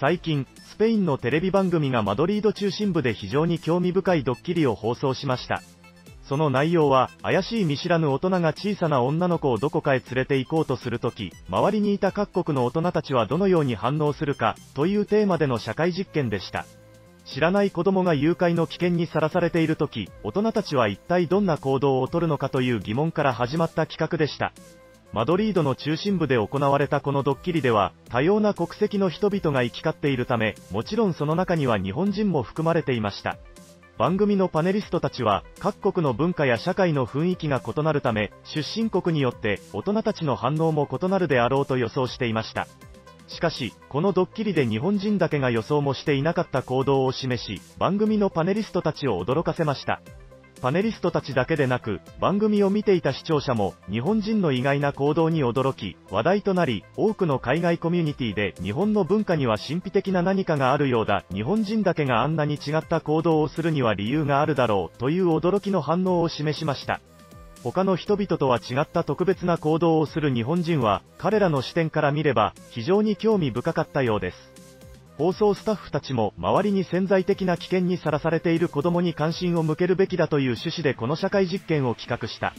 最近、スペインのテレビ番組がマドリード中心部で非常に興味深いドッキリを放送しました。その内容は、怪しい見知らぬ大人が小さな女の子をどこかへ連れて行こうとするとき、周りにいた各国の大人たちはどのように反応するか、というテーマでの社会実験でした。知らない子供が誘拐の危険にさらされているとき、大人たちは一体どんな行動をとるのかという疑問から始まった企画でした。マドリードの中心部で行われたこのドッキリでは、多様な国籍の人々が行き交っているため、もちろんその中には日本人も含まれていました。番組のパネリストたちは、各国の文化や社会の雰囲気が異なるため、出身国によって大人たちの反応も異なるであろうと予想していました。しかし、このドッキリで日本人だけが予想もしていなかった行動を示し、番組のパネリストたちを驚かせました。パネリストたちだけでなく、番組を見ていた視聴者も、日本人の意外な行動に驚き、話題となり、多くの海外コミュニティで、日本の文化には神秘的な何かがあるようだ、日本人だけがあんなに違った行動をするには理由があるだろう、という驚きの反応を示しました。他の人々とは違った特別な行動をする日本人は、彼らの視点から見れば、非常に興味深かったようです。放送スタッフたちも周りに潜在的な危険にさらされている子供に関心を向けるべきだという趣旨でこの社会実験を企画した。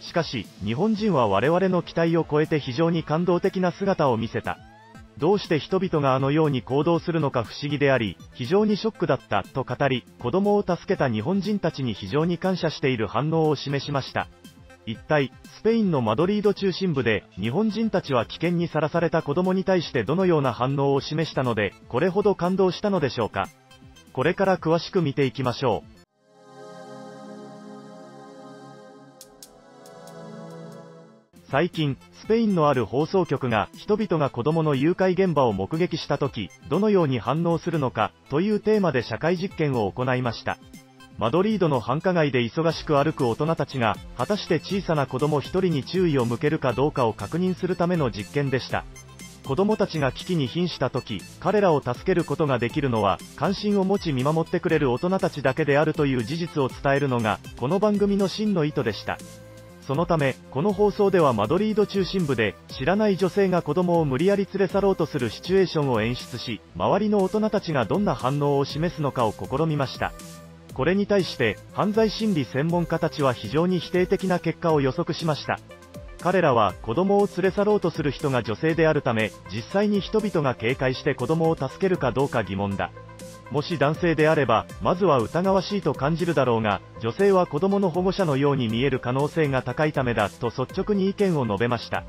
しかし、日本人は我々の期待を超えて非常に感動的な姿を見せた。どうして人々があのように行動するのか不思議であり、非常にショックだったと語り、子供を助けた日本人たちに非常に感謝している反応を示しました。一体、スペインのマドリード中心部で、日本人たちは危険にさらされた子供に対してどのような反応を示したので、これほど感動したのでしょうか。これから詳しく見ていきましょう。最近、スペインのある放送局が人々が子供の誘拐現場を目撃した時、どのように反応するのか、というテーマで社会実験を行いました。マドリードの繁華街で忙しく歩く大人たちが、果たして小さな子供1人に注意を向けるかどうかを確認するための実験でした。子供たちが危機に瀕した時、彼らを助けることができるのは、関心を持ち見守ってくれる大人たちだけであるという事実を伝えるのが、この番組の真の意図でした。そのため、この放送ではマドリード中心部で、知らない女性が子供を無理やり連れ去ろうとするシチュエーションを演出し、周りの大人たちがどんな反応を示すのかを試みました。これに対して犯罪心理専門家たちは非常に否定的な結果を予測しました。彼らは子供を連れ去ろうとする人が女性であるため実際に人々が警戒して子供を助けるかどうか疑問だ。もし男性であればまずは疑わしいと感じるだろうが女性は子供の保護者のように見える可能性が高いためだと率直に意見を述べました。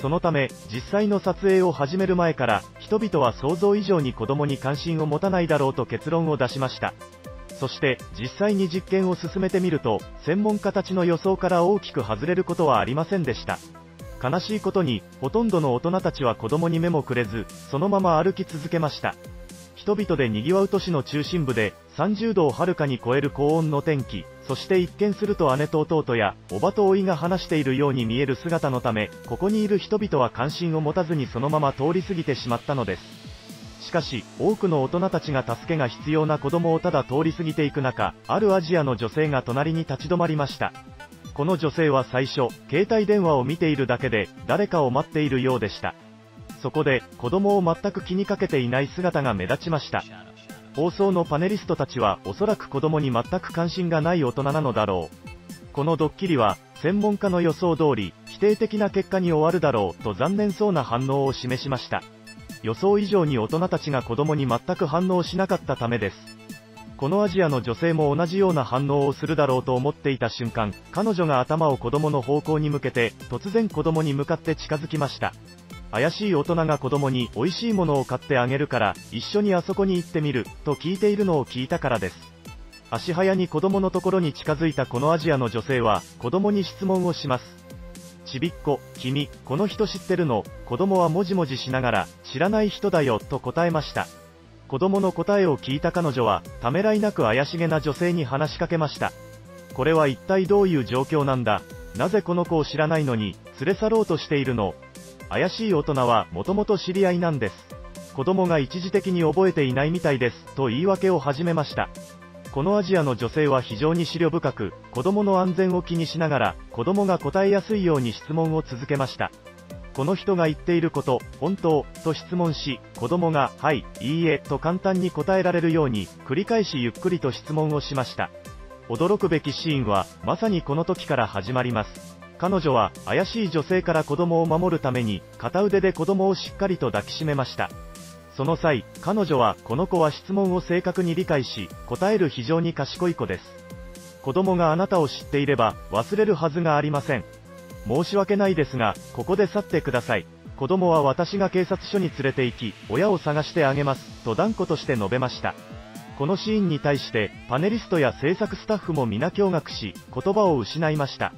そのため実際の撮影を始める前から人々は想像以上に子供に関心を持たないだろうと結論を出しました。そして実際に実験を進めてみると専門家たちの予想から大きく外れることはありませんでした。悲しいことにほとんどの大人たちは子供に目もくれずそのまま歩き続けました。人々で賑わう都市の中心部で30度をはるかに超える高温の天気そして一見すると姉と弟やおばと甥が話しているように見える姿のためここにいる人々は関心を持たずにそのまま通り過ぎてしまったのです。しかし、多くの大人たちが助けが必要な子供をただ通り過ぎていく中、あるアジアの女性が隣に立ち止まりました。この女性は最初、携帯電話を見ているだけで、誰かを待っているようでした。そこで、子供を全く気にかけていない姿が目立ちました。放送のパネリストたちは、おそらく子供に全く関心がない大人なのだろう。このドッキリは、専門家の予想通り、否定的な結果に終わるだろう、と残念そうな反応を示しました。予想以上に大人たちが子供に全く反応しなかったためです。このアジアの女性も同じような反応をするだろうと思っていた瞬間、彼女が頭を子供の方向に向けて、突然子供に向かって近づきました。怪しい大人が子供に美味しいものを買ってあげるから、一緒にあそこに行ってみる、と聞いているのを聞いたからです。足早に子供のところに近づいたこのアジアの女性は、子供に質問をします。ちびっこ、君、この人知ってるの？子供はもじもじしながら、知らない人だよ、と答えました。子供の答えを聞いた彼女は、ためらいなく怪しげな女性に話しかけました。これは一体どういう状況なんだ？なぜこの子を知らないのに、連れ去ろうとしているの？怪しい大人は、もともと知り合いなんです。子供が一時的に覚えていないみたいです、と言い訳を始めました。このアジアの女性は非常に思慮深く、子供の安全を気にしながら、子供が答えやすいように質問を続けました。この人が言っていること、本当と質問し、子供が、はい、いいえ、と簡単に答えられるように、繰り返しゆっくりと質問をしました。驚くべきシーンは、まさにこの時から始まります。彼女は、怪しい女性から子供を守るために、片腕で子供をしっかりと抱きしめました。その際、彼女は、この子は質問を正確に理解し、答える非常に賢い子です。子供があなたを知っていれば、忘れるはずがありません。申し訳ないですが、ここで去ってください。子供は私が警察署に連れて行き、親を探してあげます、と断固として述べました。このシーンに対して、パネリストや制作スタッフも皆驚愕し、言葉を失いました。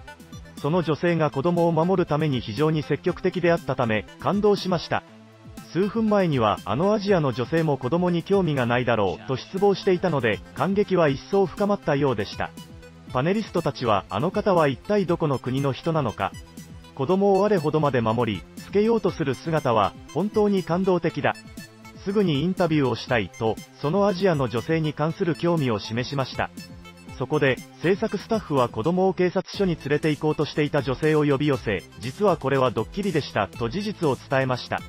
その女性が子供を守るために非常に積極的であったため、感動しました。数分前には、あのアジアの女性も子供に興味がないだろう、と失望していたので、感激は一層深まったようでした。パネリストたちは、あの方は一体どこの国の人なのか。子供を我ほどまで守り、つけようとする姿は、本当に感動的だ。すぐにインタビューをしたい、と、そのアジアの女性に関する興味を示しました。そこで、制作スタッフは子供を警察署に連れて行こうとしていた女性を呼び寄せ、実はこれはドッキリでした、と事実を伝えました。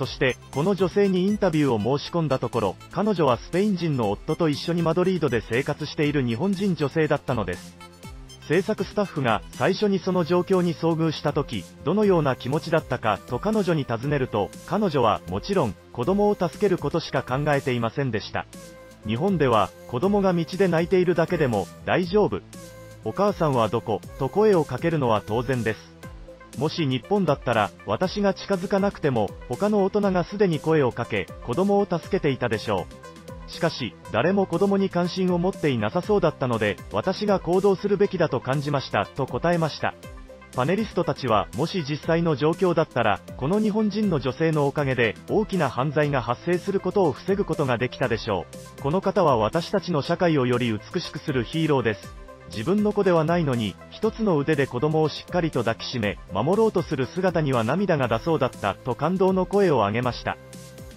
そして、この女性にインタビューを申し込んだところ、彼女はスペイン人の夫と一緒にマドリードで生活している日本人女性だったのです。制作スタッフが最初にその状況に遭遇した時、どのような気持ちだったかと彼女に尋ねると、彼女はもちろん子供を助けることしか考えていませんでした。日本では子供が道で泣いているだけでも大丈夫。お母さんはどこ？と声をかけるのは当然です。もし日本だったら、私が近づかなくても、他の大人がすでに声をかけ、子供を助けていたでしょう。しかし、誰も子供に関心を持っていなさそうだったので、私が行動するべきだと感じました、と答えました。パネリストたちは、もし実際の状況だったら、この日本人の女性のおかげで、大きな犯罪が発生することを防ぐことができたでしょう。この方は私たちの社会をより美しくするヒーローです。自分の子ではないのに、一つの腕で子供をしっかりと抱きしめ、守ろうとする姿には涙が出そうだった、と感動の声を上げました。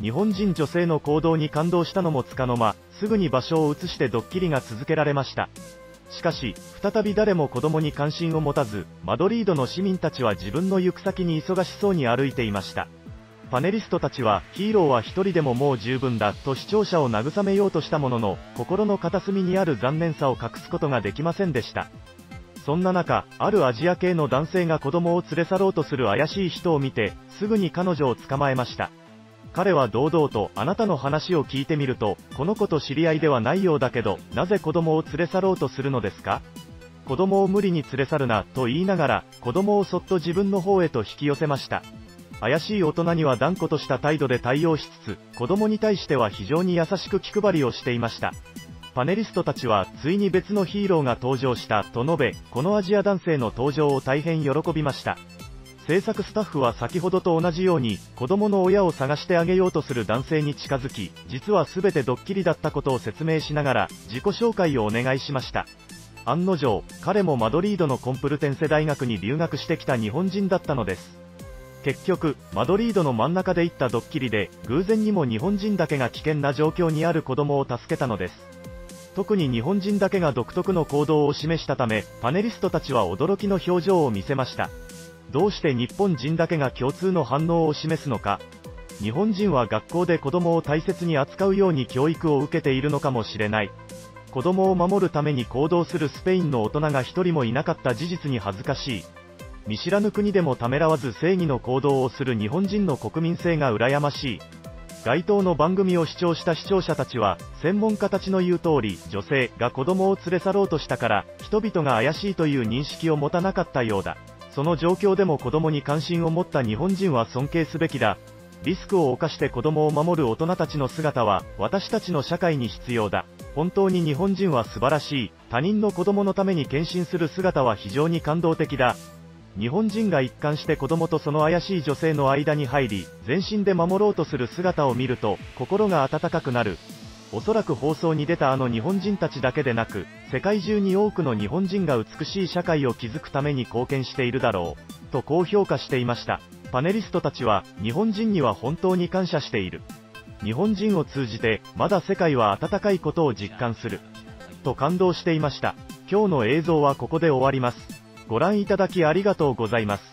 日本人女性の行動に感動したのもつかの間、すぐに場所を移してドッキリが続けられました。しかし、再び誰も子供に関心を持たず、マドリードの市民たちは自分の行く先に忙しそうに歩いていました。パネリストたちは、ヒーローは一人でももう十分だ、と視聴者を慰めようとしたものの、心の片隅にある残念さを隠すことができませんでした。そんな中、あるアジア系の男性が子供を連れ去ろうとする怪しい人を見て、すぐに彼女を捕まえました。彼は堂々と、あなたの話を聞いてみると、この子と知り合いではないようだけど、なぜ子供を連れ去ろうとするのですか？子供を無理に連れ去るな、と言いながら、子供をそっと自分の方へと引き寄せました。怪しい大人には断固とした態度で対応しつつ、子供に対しては非常に優しく気配りをしていました。パネリストたちは、ついに別のヒーローが登場した、と述べ、このアジア男性の登場を大変喜びました。制作スタッフは先ほどと同じように、子供の親を探してあげようとする男性に近づき、実は全てドッキリだったことを説明しながら、自己紹介をお願いしました。案の定、彼もマドリードのコンプルテンセ大学に留学してきた日本人だったのです。結局、マドリードの真ん中で行ったドッキリで、偶然にも日本人だけが危険な状況にある子供を助けたのです。特に日本人だけが独特の行動を示したため、パネリストたちは驚きの表情を見せました。どうして日本人だけが共通の反応を示すのか。日本人は学校で子供を大切に扱うように教育を受けているのかもしれない。子供を守るために行動するスペインの大人が一人もいなかった事実に恥ずかしい。見知らぬ国でもためらわず正義の行動をする日本人の国民性が羨ましい。該当の番組を視聴した視聴者たちは、専門家たちの言う通り、女性が子供を連れ去ろうとしたから、人々が怪しいという認識を持たなかったようだ。その状況でも子供に関心を持った日本人は尊敬すべきだ。リスクを冒して子供を守る大人たちの姿は、私たちの社会に必要だ。本当に日本人は素晴らしい。他人の子供のために献身する姿は非常に感動的だ。日本人が一貫して子供とその怪しい女性の間に入り、全身で守ろうとする姿を見ると、心が温かくなる。おそらく放送に出たあの日本人たちだけでなく、世界中に多くの日本人が美しい社会を築くために貢献しているだろう、と高評価していました。パネリストたちは、日本人には本当に感謝している。日本人を通じて、まだ世界は温かいことを実感する。と感動していました。今日の映像はここで終わります。ご覧いただきありがとうございます。